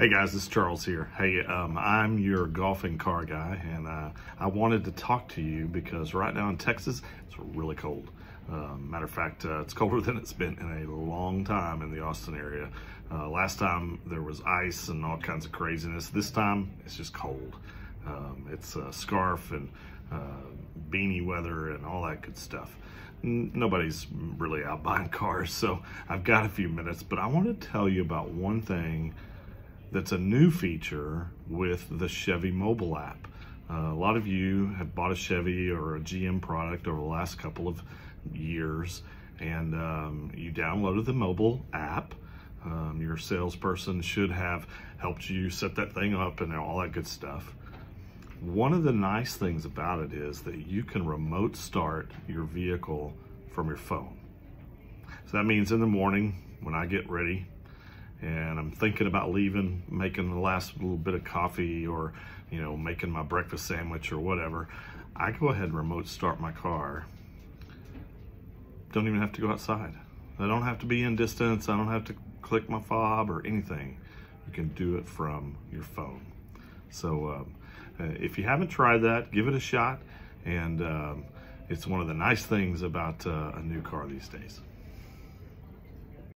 Hey guys, this is Charles here. Hey, um, I'm your golfing car guy, and uh, I wanted to talk to you because right now in Texas, it's really cold. Uh, matter of fact, uh, it's colder than it's been in a long time in the Austin area. Uh, last time there was ice and all kinds of craziness. This time, it's just cold. Um, it's scarf and uh, beanie weather and all that good stuff. Nobody's really out buying cars, so I've got a few minutes, but I want to tell you about one thing that's a new feature with the Chevy mobile app. Uh, a lot of you have bought a Chevy or a GM product over the last couple of years and um, you downloaded the mobile app. Um, your salesperson should have helped you set that thing up and all that good stuff. One of the nice things about it is that you can remote start your vehicle from your phone. So that means in the morning when I get ready and I'm thinking about leaving, making the last little bit of coffee or, you know, making my breakfast sandwich or whatever, I go ahead and remote start my car. Don't even have to go outside. I don't have to be in distance. I don't have to click my fob or anything. You can do it from your phone. So um, uh, if you haven't tried that, give it a shot. And um, it's one of the nice things about uh, a new car these days.